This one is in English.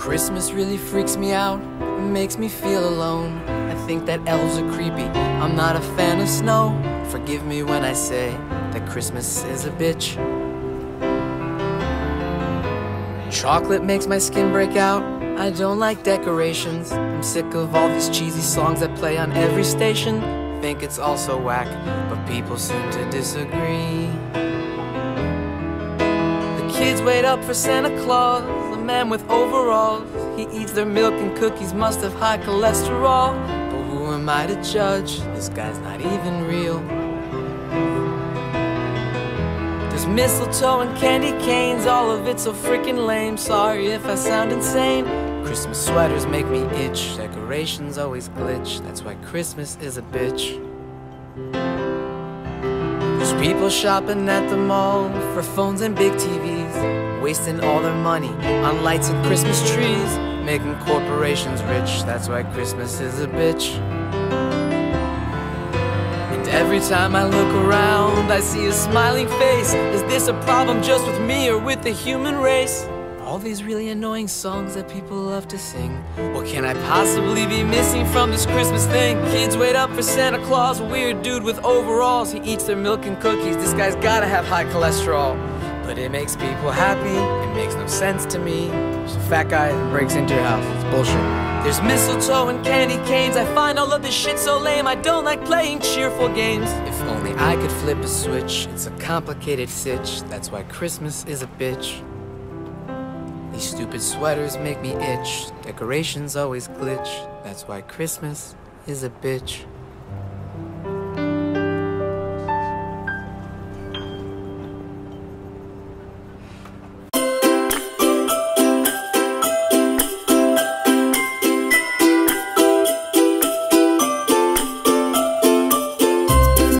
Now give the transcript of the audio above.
Christmas really freaks me out, it makes me feel alone. I think that elves are creepy, I'm not a fan of snow. Forgive me when I say that Christmas is a bitch. Chocolate makes my skin break out. I don't like decorations. I'm sick of all these cheesy songs that play on every station. Think it's also whack, but people seem to disagree. The kids wait up for Santa Claus, man with overalls. He eats their milk and cookies, must have high cholesterol. But who am I to judge? This guy's not even real. There's mistletoe and candy canes, all of it so freaking lame. Sorry if I sound insane. Christmas sweaters make me itch, decorations always glitch. That's why Christmas is a bitch. People shopping at the mall for phones and big TVs, wasting all their money on lights and Christmas trees, making corporations rich. That's why Christmas is a bitch. And every time I look around, I see a smiling face. Is this a problem just with me or with the human race? All these really annoying songs that people love to sing. What can I possibly be missing from this Christmas thing? Kids wait up for Santa Claus, a weird dude with overalls. He eats their milk and cookies. This guy's gotta have high cholesterol. But it makes people happy, it makes no sense to me. There's a fat guy that breaks into your house. It's bullshit. There's mistletoe and candy canes. I find all of this shit so lame. I don't like playing cheerful games. If only I could flip a switch. It's a complicated sitch. That's why Christmas is a bitch. These stupid sweaters make me itch. Decorations always glitch. That's why Christmas is a bitch.